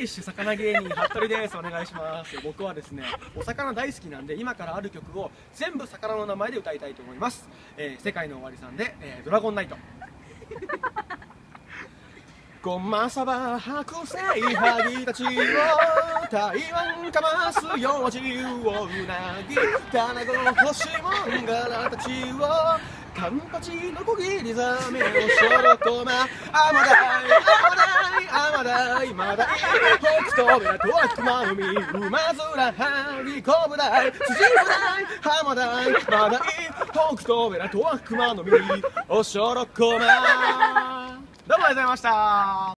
ィッシュ魚芸人服部です。お願いします。僕はですねお魚大好きなんで今からある曲を全部魚の名前で歌いたいと思います、えー世界の終わりさんで、えードラゴンナイト。ゴマサバ白菜ハギたちを台湾かます幼児をうなぎ卵干しもんがらたちをカンパチのこぎりざめをしょろこまあまだいあまだだいまだ。北斗ベラとは熊海馬面ハリコブダイ辻ブダイハマダイまだい。北斗ベラとは熊海おしょろこまどうもありがとうございました。